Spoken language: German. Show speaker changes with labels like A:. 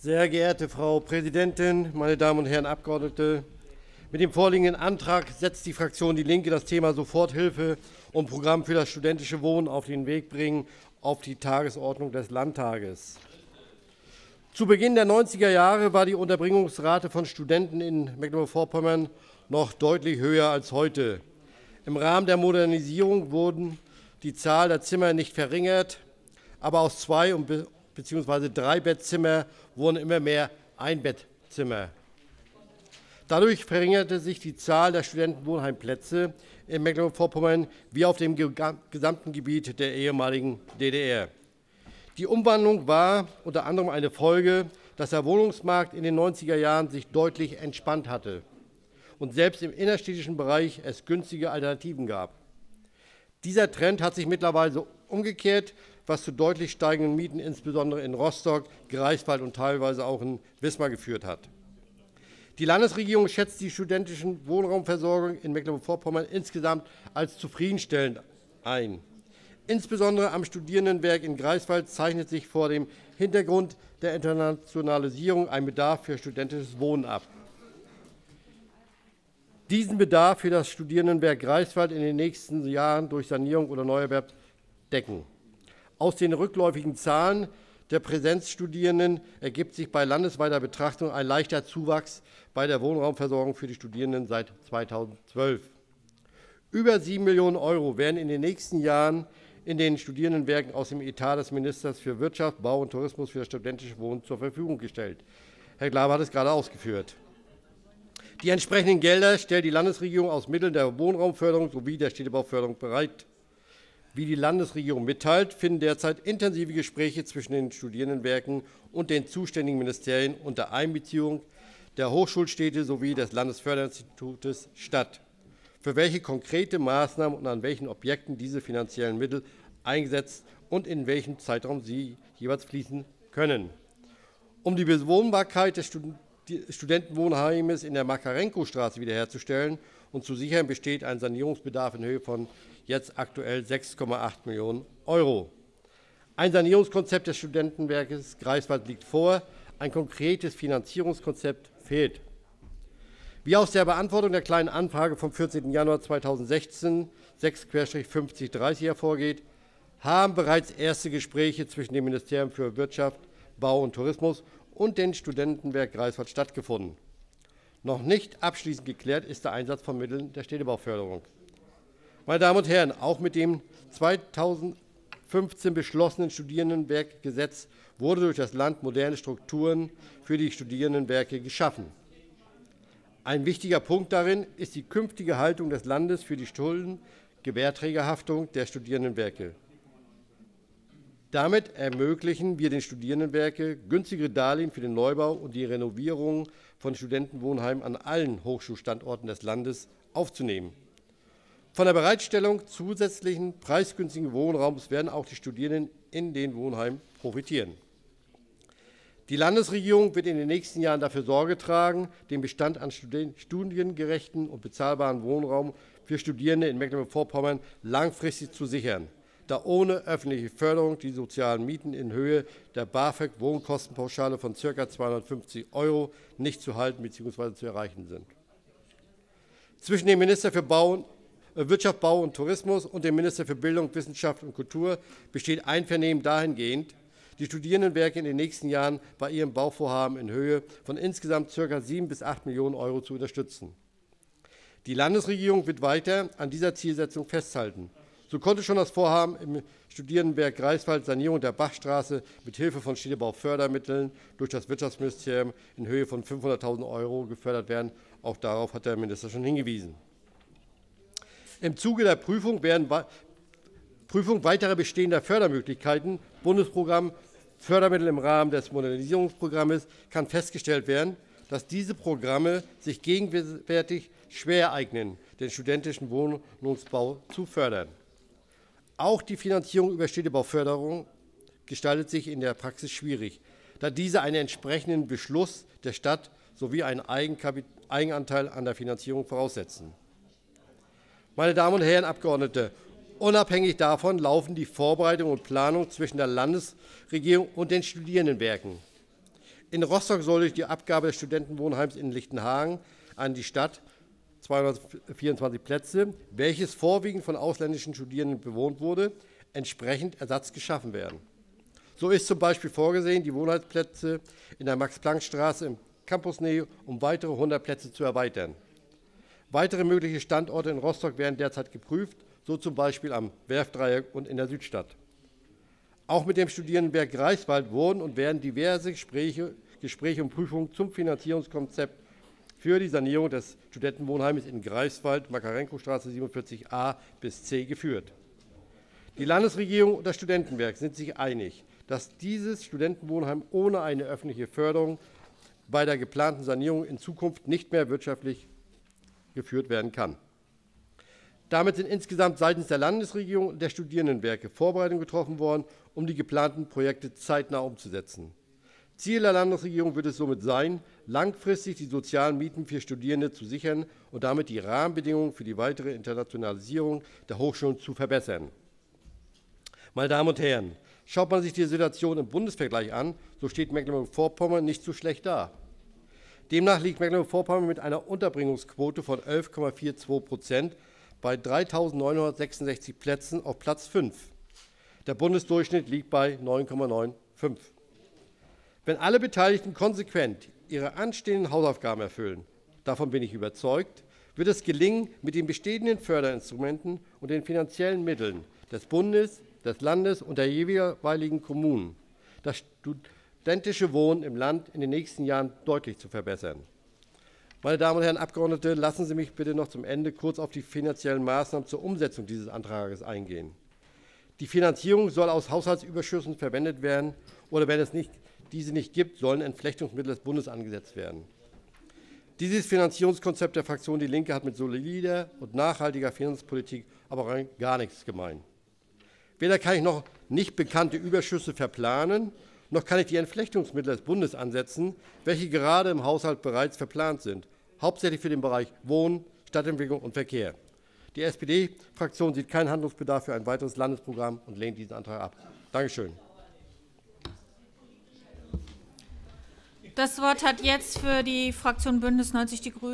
A: Sehr geehrte Frau Präsidentin, meine Damen und Herren Abgeordnete! Mit dem vorliegenden Antrag setzt die Fraktion DIE LINKE das Thema Soforthilfe und Programm für das studentische Wohnen auf den Weg bringen auf die Tagesordnung des Landtages. Zu Beginn der 90er Jahre war die Unterbringungsrate von Studenten in Mecklenburg-Vorpommern noch deutlich höher als heute. Im Rahmen der Modernisierung wurden die Zahl der Zimmer nicht verringert, aber aus zwei bzw. drei Bettzimmer wurden immer mehr Einbettzimmer. Dadurch verringerte sich die Zahl der Studentenwohnheimplätze in Mecklenburg-Vorpommern wie auf dem gesamten Gebiet der ehemaligen DDR. Die Umwandlung war unter anderem eine Folge, dass der Wohnungsmarkt in den 90er Jahren sich deutlich entspannt hatte und selbst im innerstädtischen Bereich es günstige Alternativen gab. Dieser Trend hat sich mittlerweile umgekehrt, was zu deutlich steigenden Mieten insbesondere in Rostock, Greifswald und teilweise auch in Wismar geführt hat. Die Landesregierung schätzt die studentische Wohnraumversorgung in Mecklenburg-Vorpommern insgesamt als zufriedenstellend ein. Insbesondere am Studierendenwerk in Greifswald zeichnet sich vor dem Hintergrund der Internationalisierung ein Bedarf für studentisches Wohnen ab. Diesen Bedarf für das Studierendenwerk Greifswald in den nächsten Jahren durch Sanierung oder Neuerwerb decken. Aus den rückläufigen Zahlen der Präsenzstudierenden ergibt sich bei landesweiter Betrachtung ein leichter Zuwachs bei der Wohnraumversorgung für die Studierenden seit 2012. Über 7 Millionen Euro werden in den nächsten Jahren in den Studierendenwerken aus dem Etat des Ministers für Wirtschaft, Bau und Tourismus für das studentische Wohnen zur Verfügung gestellt. Herr Glaber hat es gerade ausgeführt. Die entsprechenden Gelder stellt die Landesregierung aus Mitteln der Wohnraumförderung sowie der Städtebauförderung bereit. Wie die Landesregierung mitteilt, finden derzeit intensive Gespräche zwischen den Studierendenwerken und den zuständigen Ministerien unter Einbeziehung der Hochschulstädte sowie des Landesförderinstitutes statt. Für welche konkrete Maßnahmen und an welchen Objekten diese finanziellen Mittel eingesetzt und in welchem Zeitraum sie jeweils fließen können. Um die Bewohnbarkeit des Studentenwohnheimes in der Makarenko-Straße wiederherzustellen und zu sichern, besteht ein Sanierungsbedarf in Höhe von jetzt aktuell 6,8 Millionen Euro. Ein Sanierungskonzept des Studentenwerkes Greifswald liegt vor. Ein konkretes Finanzierungskonzept fehlt. Wie aus der Beantwortung der Kleinen Anfrage vom 14. Januar 2016 6-5030 hervorgeht, haben bereits erste Gespräche zwischen dem Ministerium für Wirtschaft, Bau und Tourismus und dem Studentenwerk Greifswald stattgefunden. Noch nicht abschließend geklärt ist der Einsatz von Mitteln der Städtebauförderung. Meine Damen und Herren, auch mit dem 2015 beschlossenen Studierendenwerkgesetz wurde durch das Land moderne Strukturen für die Studierendenwerke geschaffen. Ein wichtiger Punkt darin ist die künftige Haltung des Landes für die Schulden-Gewährträgerhaftung der Studierendenwerke. Damit ermöglichen wir den Studierendenwerke günstigere Darlehen für den Neubau und die Renovierung von Studentenwohnheimen an allen Hochschulstandorten des Landes aufzunehmen. Von der Bereitstellung zusätzlichen preisgünstigen Wohnraums werden auch die Studierenden in den Wohnheimen profitieren. Die Landesregierung wird in den nächsten Jahren dafür Sorge tragen, den Bestand an studiengerechten und bezahlbaren Wohnraum für Studierende in Mecklenburg-Vorpommern langfristig zu sichern, da ohne öffentliche Förderung die sozialen Mieten in Höhe der BAföG-Wohnkostenpauschale von ca. 250 € nicht zu halten bzw. zu erreichen sind. Zwischen dem Minister für Bau äh, Wirtschaft, Bau und Tourismus und dem Minister für Bildung, Wissenschaft und Kultur besteht Einvernehmen dahingehend, die Studierendenwerke in den nächsten Jahren bei ihrem Bauvorhaben in Höhe von insgesamt ca. 7 bis 8 Millionen Euro zu unterstützen. Die Landesregierung wird weiter an dieser Zielsetzung festhalten. So konnte schon das Vorhaben im Studierendenwerk Greifswald Sanierung der Bachstraße mit Hilfe von Städtebaufördermitteln durch das Wirtschaftsministerium in Höhe von 500.000 Euro gefördert werden. Auch darauf hat der Minister schon hingewiesen. Im Zuge der Prüfung werden Prüfung weiterer bestehender Fördermöglichkeiten, Bundesprogramm Fördermittel im Rahmen des Modernisierungsprogramms kann festgestellt werden, dass diese Programme sich gegenwärtig schwer eignen, den studentischen Wohnungsbau zu fördern. Auch die Finanzierung über Städtebauförderung gestaltet sich in der Praxis schwierig, da diese einen entsprechenden Beschluss der Stadt sowie einen Eigenanteil an der Finanzierung voraussetzen. Meine Damen und Herren Abgeordnete, unabhängig davon laufen die Vorbereitung und Planung zwischen der Landesregierung und den Studierendenwerken. In Rostock soll durch die Abgabe des Studentenwohnheims in Lichtenhagen an die Stadt 224 Plätze, welches vorwiegend von ausländischen Studierenden bewohnt wurde, entsprechend Ersatz geschaffen werden. So ist zum Beispiel vorgesehen, die Wohnheitsplätze in der Max-Planck-Straße im Campusnähe um weitere 100 Plätze zu erweitern. Weitere mögliche Standorte in Rostock werden derzeit geprüft, so zum Beispiel am Werfdreieck und in der Südstadt. Auch mit dem Studierendenwerk Greifswald wurden und werden diverse Gespräche, Gespräche und Prüfungen zum Finanzierungskonzept für die Sanierung des Studentenwohnheims in Greifswald, Makarenko-Straße 47a bis C geführt. Die Landesregierung und das Studentenwerk sind sich einig, dass dieses Studentenwohnheim ohne eine öffentliche Förderung bei der geplanten Sanierung in Zukunft nicht mehr wirtschaftlich geführt werden kann. Damit sind insgesamt seitens der Landesregierung und der Studierendenwerke Vorbereitungen getroffen worden, um die geplanten Projekte zeitnah umzusetzen. Ziel der Landesregierung wird es somit sein, langfristig die sozialen Mieten für Studierende zu sichern und damit die Rahmenbedingungen für die weitere Internationalisierung der Hochschulen zu verbessern. Meine Damen und Herren, schaut man sich die Situation im Bundesvergleich an, so steht Mecklenburg-Vorpommern nicht so schlecht da. Demnach liegt Mecklenburg-Vorpommern mit einer Unterbringungsquote von 11,42 Prozent bei 3.966 Plätzen auf Platz 5. Der Bundesdurchschnitt liegt bei 9,95. Wenn alle Beteiligten konsequent ihre anstehenden Hausaufgaben erfüllen, davon bin ich überzeugt, wird es gelingen, mit den bestehenden Förderinstrumenten und den finanziellen Mitteln des Bundes, des Landes und der jeweiligen Kommunen das studentische Wohnen im Land in den nächsten Jahren deutlich zu verbessern. Meine Damen und Herren Abgeordnete, lassen Sie mich bitte noch zum Ende kurz auf die finanziellen Maßnahmen zur Umsetzung dieses Antrags eingehen. Die Finanzierung soll aus Haushaltsüberschüssen verwendet werden oder wenn es nicht diese nicht gibt, sollen Entflechtungsmittel des Bundes angesetzt werden. Dieses Finanzierungskonzept der Fraktion Die Linke hat mit solider und nachhaltiger Finanzpolitik aber gar nichts gemein. Weder kann ich noch nicht bekannte Überschüsse verplanen, noch kann ich die Entflechtungsmittel des Bundes ansetzen, welche gerade im Haushalt bereits verplant sind, hauptsächlich für den Bereich Wohnen, Stadtentwicklung und Verkehr. Die SPD-Fraktion sieht keinen Handlungsbedarf für ein weiteres Landesprogramm und lehnt diesen Antrag ab. Dankeschön.
B: Das Wort hat jetzt für die Fraktion Bündnis 90 Die Grünen